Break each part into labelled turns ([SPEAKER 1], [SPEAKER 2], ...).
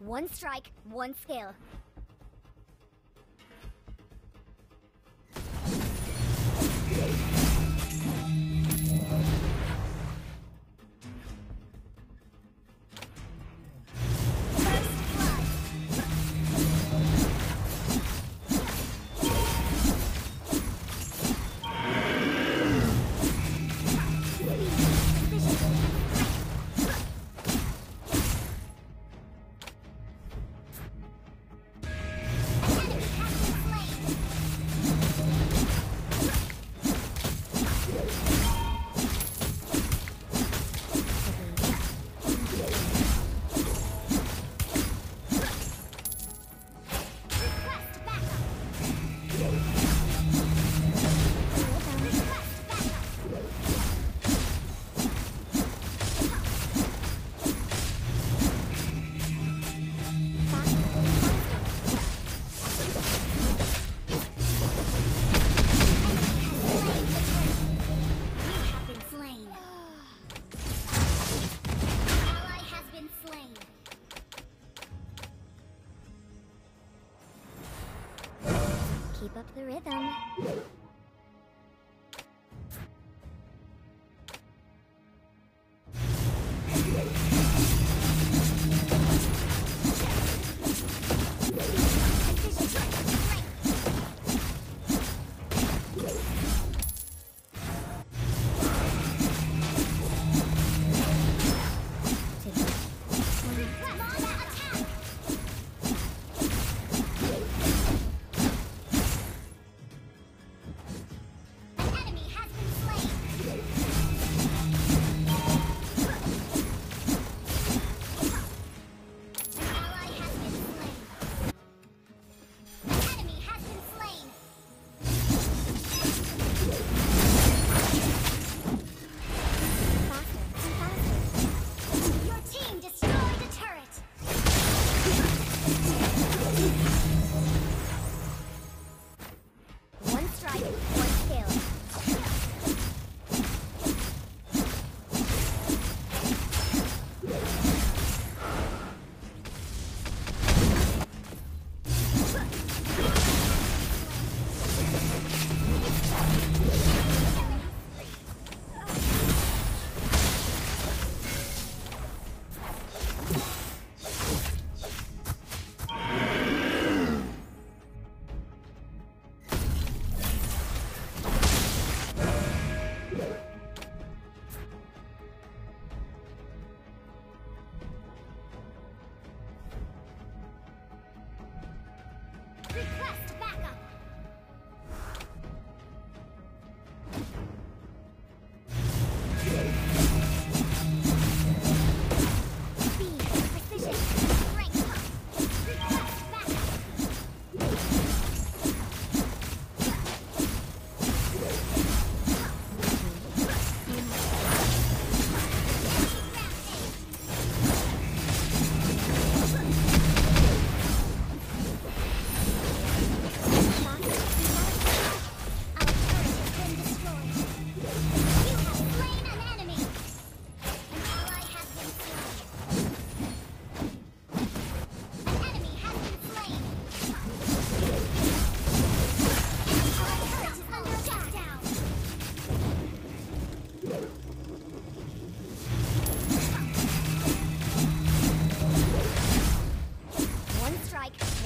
[SPEAKER 1] One strike, one skill.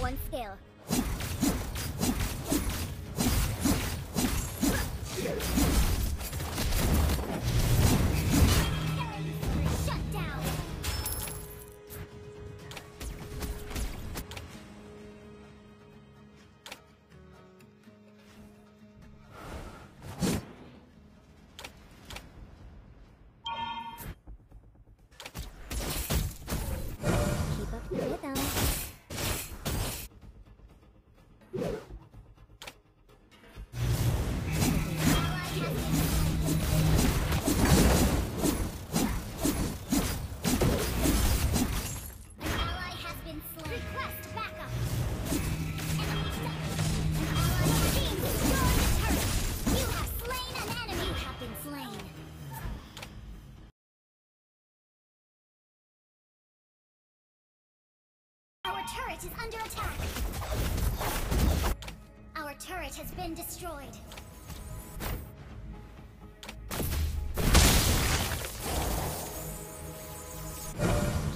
[SPEAKER 1] one skill. turret is under attack. Our turret has been destroyed.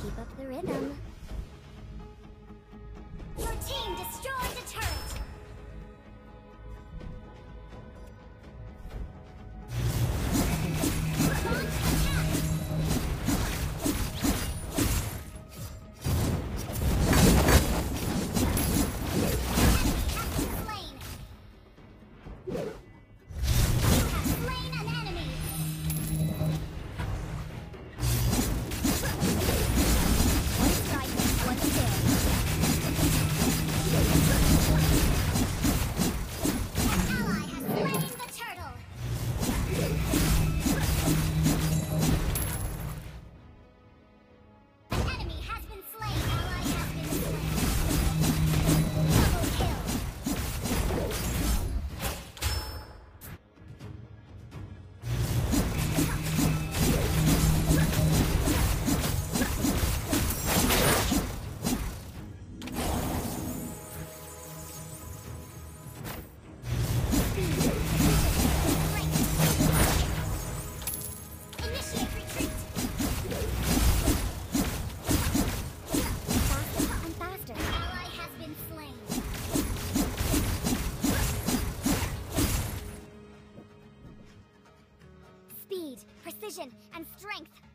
[SPEAKER 1] Keep up the rhythm. and strength.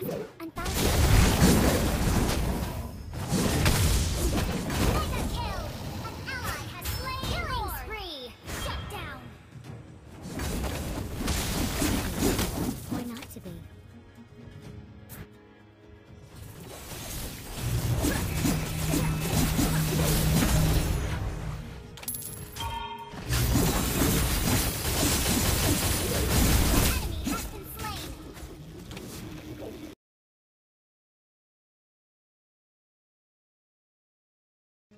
[SPEAKER 1] fast.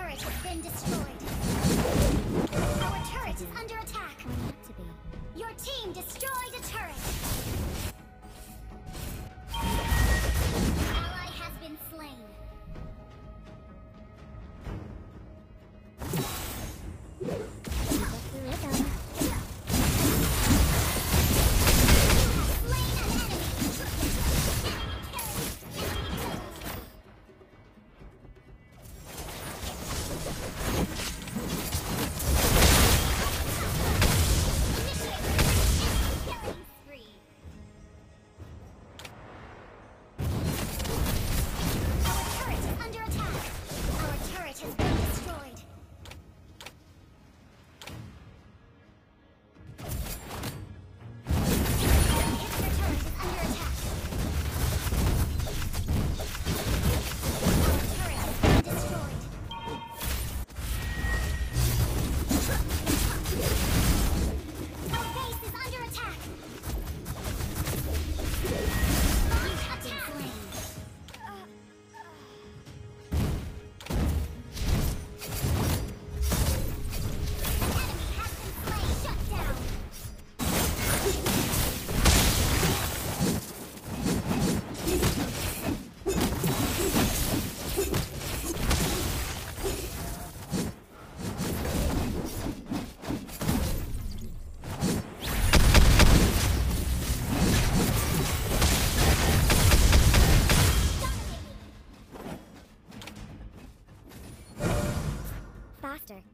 [SPEAKER 1] turret has been destroyed. Our turret is under attack. Your team destroyed a turret. Ally has been slain.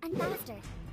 [SPEAKER 1] and faster.